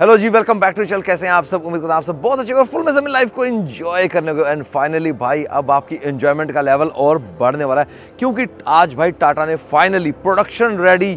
Hello ji welcome back to चल कैसे हैं आप सब? उम्मीद करता हूँ आप सब बहुत अच्छे और फुल में अपनी लाइफ को एंजॉय करने को एंड फाइनली भाई, अब आपकी एंजॉयमेंट का लेवल और बढ़ने वाला है, क्योंकि आज भाई टाटा ने फाइनली प्रोडक्शन रेडी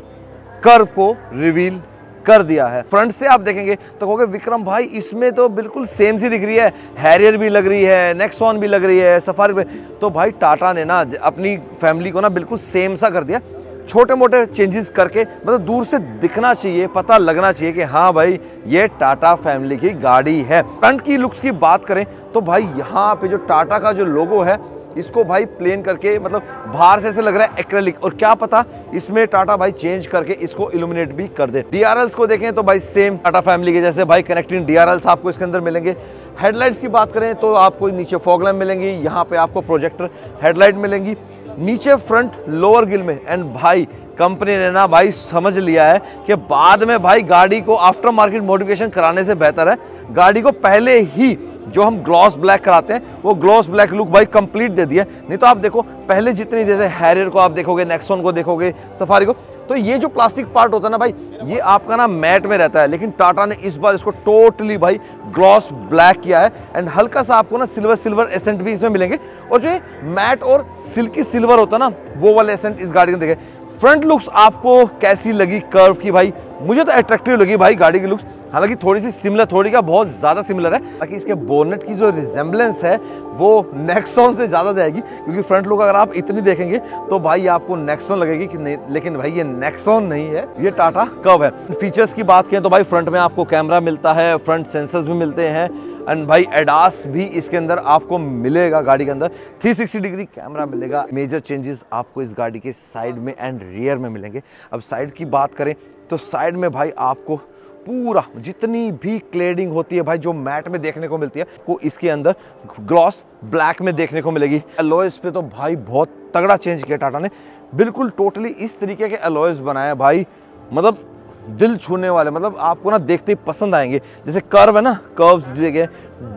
कर्व को रिवील कर दिया है। फ्रंट से आप देखेंगे तो कहोगे, विक्रम भाई, इसमें तो बिल्कुल सेम सी दिख रही है। हैरियर भी लग रही है नेक्सॉन भी लग रही है सफारी भी तो भाई टाटा ने ना, अपनी फैमिली को ना बिल्कुल सेम सा कर दिया। छोटे मोटे चेंजेस करके मतलब दूर से दिखना चाहिए, पता लगना चाहिए कि हाँ भाई, ये टाटा फैमिली की गाड़ी है। फ्रंट की लुक्स की बात करें तो भाई यहाँ पे जो टाटा का जो लोगो है, इसको भाई प्लेन करके मतलब बाहर से ऐसे लग रहा है एक्रेलिक और क्या पता इसमें टाटा भाई चेंज करके इसको इल्यूमिनेट भी कर दे। डीआरएल्स को देखें तो भाई सेम टाटा फैमिली के जैसे भाई कनेक्टिंग डीआरएल्स आपको इसके अंदर मिलेंगे। हेडलाइट्स की बात करें तो आपको नीचे फॉगलैम्प मिलेंगी, यहाँ पे आपको प्रोजेक्टर हेडलाइट मिलेंगी। नीचे फ्रंट लोअर गिल में। एंड भाई कंपनी ने ना भाई समझ लिया है कि बाद में भाई गाड़ी को आफ्टर मार्केट मोडिफिकेशन कराने से बेहतर है। गाड़ी को पहले ही जो हम ग्लॉस ब्लैक कराते हैं, वो ग्लॉस ब्लैक लुक भाई कंप्लीट दे दिया। नहीं तो आप देखो, पहले जितनी जैसे हैरियर को आप देखोगे नेक्सोन को देखोगे सफारी को तो ये जो प्लास्टिक पार्ट होता है ना भाई, ये आपका ना मैट में रहता है, लेकिन टाटा ने इस बार इसको टोटली भाई ग्लॉस ब्लैक किया है एंड हल्का सा आपको ना सिल्वर सिल्वर एसेंट भी इसमें मिलेंगे। और जो मैट और सिल्की सिल्वर होता है ना, वो वाले एसेंट इस गाड़ी में देखे। फ्रंट लुक्स आपको कैसी लगी कर्व की भाई? मुझे तो अट्रैक्टिव लगी भाई गाड़ी की लुक्स हालाँकि थोड़ी सी सिमिलर थोड़ी का बहुत ज़्यादा सिमिलर है। ताकि इसके बोनेट की जो रिजेंबलेंस है, वो नेक्सॉन से ज़्यादा जाएगी, क्योंकि फ्रंट लुक अगर आप इतनी देखेंगे तो भाई आपको नेक्सॉन लगेगी कि नहीं, लेकिन भाई ये नेक्सॉन नहीं है, ये टाटा कव है? फीचर्स की बात करें तो भाई फ्रंट में आपको कैमरा मिलता है फ्रंट सेंसर्स भी मिलते हैं एंड भाई एडास भी इसके अंदर आपको मिलेगा गाड़ी के अंदर। 360 डिग्री कैमरा मिलेगा मेजर चेंजेस आपको इस गाड़ी के साइड में एंड रियर में मिलेंगे। अब साइड की बात करें तो साइड में भाई आपको पूरा, जितनी भी क्लेडिंग होती है भाई, जो मैट में देखने को मिलती है, वो इसके अंदर ग्लॉस ब्लैक में देखने को मिलेगी। एलोइस पे तो भाई बहुत तगड़ा चेंज किया टाटा ने। बिल्कुल, टोटली इस तरीके के एलोइस बनाया भाई। मतलब दिल छूने वाले मतलब आपको ना देखते ही पसंद आएँगे। जैसे कर्व है ना कर्व्स दिए गए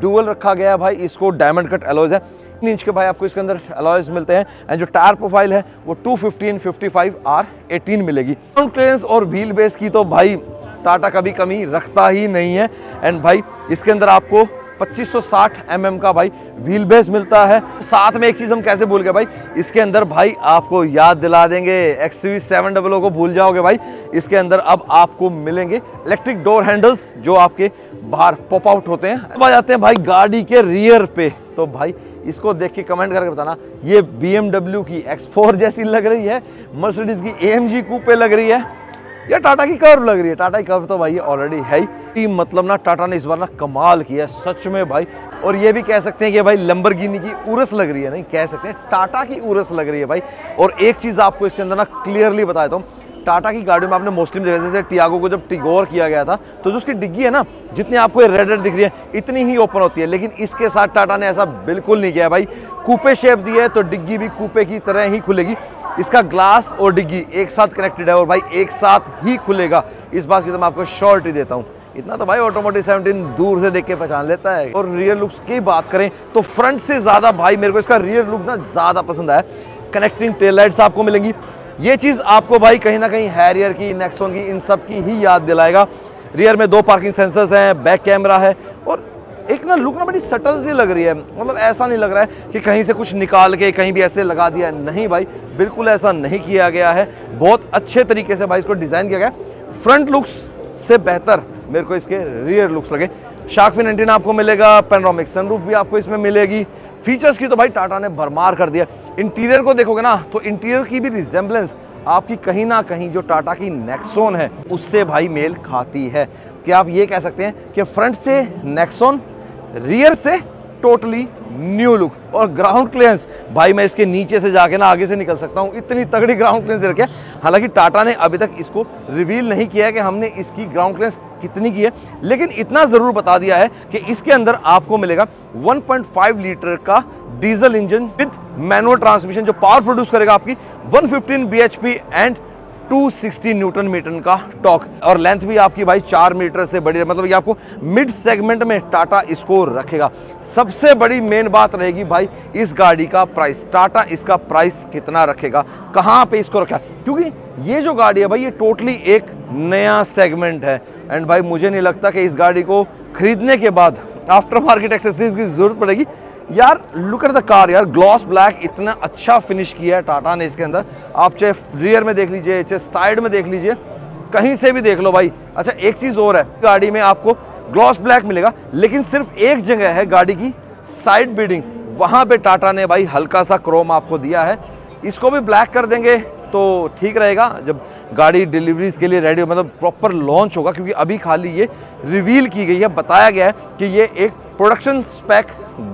डुअल रखा गया है भाई, इसको डायमंड कट एलोइज है। तीन इंच के भाई आपको इसके अंदर अलॉयज मिलते हैं। एंड जो टायर प्रोफ़ाइल है, वो 215 55 आर 18 मिलेगी। और व्हील बेस की तो भाई टाटा कभी कमी रखता ही नहीं है। एंड भाई, इसके अंदर आपको 2560 mm का भाई व्हील बेस मिलता है। साथ में एक चीज़ हम कैसे भूल गए भाई? इसके अंदर भाई आपको याद दिला देंगे एक्स वी सेवन डबल को भूल जाओगे भाई। इसके अंदर अब आपको मिलेंगे इलेक्ट्रिक डोर हैंडल्स जो आपके बाहर पॉप आउट होते हैं। अब आ जाते हैं भाई गाड़ी के रियर पे। तो भाई, इसको देख के कमेंट करके बताना, ये बी की X4 जैसी लग रही है मर्सिडीज की ए कूपे लग रही है। या टाटा की कर्व लग रही है। टाटा की कर्व तो भाई ऑलरेडी है ही। मतलब ना, टाटा ने इस बार ना कमाल किया सच में भाई। और ये भी कह सकते हैं कि भाई लंबरगिनी की उरस लग रही है। नहीं, कह सकते हैं, टाटा की उरस लग रही है भाई। और एक चीज़ आपको इसके अंदर ना क्लियरली बताया हूँ। टाटा की गाड़ियों में आपने मोस्टली देखा जैसे टियागो को जब टिगोर किया गया था तो जो उसकी डिग्गी है ना, जितनी आपको ये रेड रेड दिख रही है, इतनी ही ओपन होती है। लेकिन इसके साथ टाटा ने ऐसा बिल्कुल नहीं किया भाई। कूपे शेप दी है तो डिग्गी भी कूपे की तरह ही खुलेगी। इसका ग्लास और डिग्गी एक साथ कनेक्टेड है और भाई एक साथ ही खुलेगा। इस बात की तो मैं आपको श्योरिटी देता हूँ। इतना तो भाई ऑटोमोटिव 17 दूर से देख के पहचान लेता है। और रियर लुक्स की बात करें तो फ्रंट से ज़्यादा भाई मेरे को इसका रियर लुक ना ज़्यादा पसंद आया। कनेक्टिंग टेल लाइट्स आपको मिलेंगी। ये चीज़ आपको भाई कहीं ना कहीं हैरियर की नेक्सोन की, इन सब की ही याद दिलाएगा। रियर में दो पार्किंग सेंसर्स हैं बैक कैमरा है। एक ना लुक ना बड़ी सटल सी लग रही है। मतलब ऐसा नहीं लग रहा है कि कहीं से कुछ निकाल के, कहीं भी ऐसे लगा दिया। नहीं भाई, बिल्कुल ऐसा नहीं किया गया है। बहुत अच्छे तरीके से भाई इसको डिज़ाइन किया गया फ्रंट लुक्स से बेहतर मेरे को इसके रियर लुक्स लगे। शार्कफिन एंटीना आपको मिलेगा पेनरोमिक सनरूफ भी आपको इसमें मिलेगी। फीचर्स की तो भाई टाटा ने भरमार कर दिया। इंटीरियर को देखोगे ना तो इंटीरियर की भी रिजेंबलेंस आपकी कहीं ना कहीं जो टाटा की नेक्सोन है, उससे भाई मेल खाती है। कि आप ये कह सकते हैं कि फ्रंट से नेक्सोन रियर से टोटली न्यू लुक और ग्राउंड क्लियरेंस भाई, मैं इसके नीचे से जाके ना आगे से निकल सकता हूँ। इतनी तगड़ी ग्राउंड क्लियरेंस दे रखे हालाँकि टाटा ने अभी तक इसको रिवील नहीं किया है कि हमने इसकी ग्राउंड क्लियरेंस कितनी की है। लेकिन इतना ज़रूर बता दिया है कि इसके अंदर आपको मिलेगा 1.5 लीटर का diesel engine with manual transmission जो पावर प्रोड्यूस करेगा आपकी। 115 bhp एंड 260 न्यूटन मीटर का टॉक और लेंथ भी आपकी भाई चार मीटर से बड़ी मतलब ये आपको मिड सेगमेंट में टाटा इसको रखेगा। सबसे बड़ी मेन बात रहेगी भाई इस गाड़ी का प्राइस टाटा इसका प्राइस कितना रखेगा? कहाँ पे इसको रखा? क्योंकि ये जो गाड़ी है भाई, ये टोटली एक नया सेगमेंट है। एंड भाई मुझे नहीं लगता कि इस गाड़ी को खरीदने के बाद आफ्टर मार्केट एक्सेसरीज की ज़रूरत पड़ेगी। यार लुक एट द कार यार। ग्लॉस ब्लैक इतना अच्छा फिनिश किया है टाटा ने इसके अंदर। आप चाहे रियर में देख लीजिए, चाहे साइड में देख लीजिए, कहीं से भी देख लो भाई। अच्छा एक चीज़ और है, गाड़ी में आपको ग्लॉस ब्लैक मिलेगा, लेकिन सिर्फ़ एक जगह है गाड़ी की साइड बीडिंग वहाँ पे टाटा ने भाई हल्का सा क्रोम आपको दिया है। इसको भी ब्लैक कर देंगे तो ठीक रहेगा। जब गाड़ी डिलीवरीज के लिए रेडी हो मतलब प्रॉपर लॉन्च होगा, क्योंकि अभी खाली ये रिवील की गई है, बताया गया है कि ये एक प्रोडक्शन स्पैक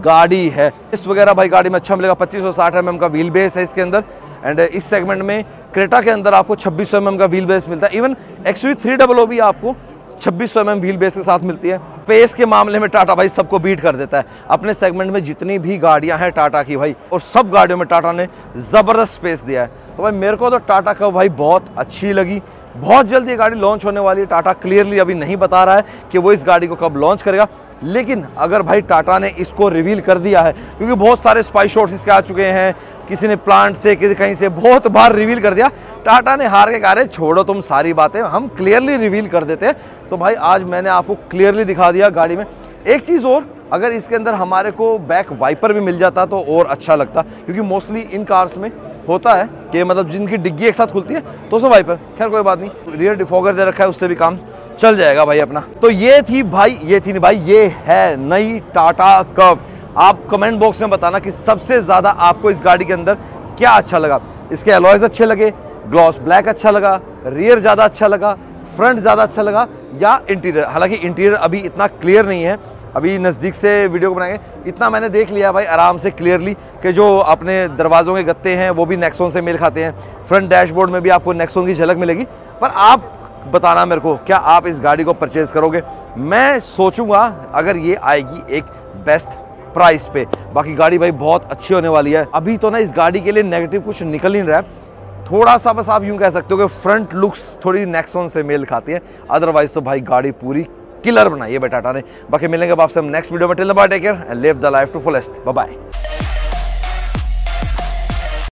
गाड़ी है। इस वगैरह भाई गाड़ी में अच्छा मिलेगा, पच्चीस सौ एम का व्हील बेस है इसके अंदर। एंड इस सेगमेंट में क्रेटा के अंदर आपको छब्बीस सौ एम का व्हील बेस मिलता है। Even X V three double O भी आपको छब्बीस सौ एम व्हील बेस के साथ मिलती है। पेस के मामले में टाटा भाई सबको बीट कर देता है। अपने सेगमेंट में जितनी भी गाड़ियाँ हैं टाटा की भाई, और सब गाड़ियों में टाटा ने ज़बरदस्त स्पेस दिया है। तो भाई मेरे को तो टाटा का भाई बहुत अच्छी लगी। बहुत जल्द ये गाड़ी लॉन्च होने वाली है। टाटा क्लियरली अभी नहीं बता रहा है कि वो इस गाड़ी को कब लॉन्च करेगा। लेकिन अगर भाई टाटा ने इसको रिवील कर दिया है, क्योंकि बहुत सारे स्पाई शॉट्स इसके आ चुके हैं। किसी ने प्लांट से, किसी कहीं से बहुत बार रिवील कर दिया। टाटा ने हार के कहा रहे छोड़ो तुम सारी बातें, हम क्लियरली रिवील कर देते हैं। तो भाई, आज मैंने आपको क्लियरली दिखा दिया गाड़ी में। एक चीज़ और, अगर इसके अंदर हमारे को बैक वाइपर भी मिल जाता तो और अच्छा लगता, क्योंकि मोस्टली इन कार्स में होता है कि मतलब जिनकी डिग्गी एक साथ खुलती है तो सो वाइपर खैर, कोई बात नहीं रियर डिफॉगर दे रखा है, उससे भी काम चल जाएगा भाई अपना। तो ये थी भाई, ये थी नहीं भाई, ये है नई टाटा कव आप कमेंट बॉक्स में बताना कि सबसे ज़्यादा आपको इस गाड़ी के अंदर क्या अच्छा लगा। इसके अलॉयज अच्छे लगे ग्लॉस ब्लैक अच्छा लगा रियर ज़्यादा अच्छा लगा फ्रंट ज़्यादा अच्छा लगा या इंटीरियर हालाँकि इंटीरियर अभी इतना क्लियर नहीं है। अभी नज़दीक से वीडियो को बनाएँगे। इतना मैंने देख लिया भाई, आराम से क्लियरली कि जो अपने दरवाज़ों के गत्ते हैं, वो भी नेक्सोन से मेल खाते हैं। फ्रंट डैशबोर्ड में भी आपको नेक्सोन की झलक मिलेगी। पर आप बताना मेरे को, क्या आप इस गाड़ी को परचेज करोगे? मैं सोचूँगा, अगर ये आएगी एक बेस्ट प्राइस पे। बाकी गाड़ी भाई बहुत अच्छी होने वाली है। अभी तो ना इस गाड़ी के लिए नेगेटिव कुछ निकल ही नहीं रहा है। थोड़ा सा बस आप यूँ कह सकते हो कि फ्रंट लुक्स थोड़ी नेक्सोन से मेल खाती है। अदरवाइज़ तो भाई गाड़ी पूरी किलर बनाई है बेटाटा ने। बाकी मिलेंगे आपसे हम नेक्स्ट वीडियो में। Till take care and live the life to fullest bye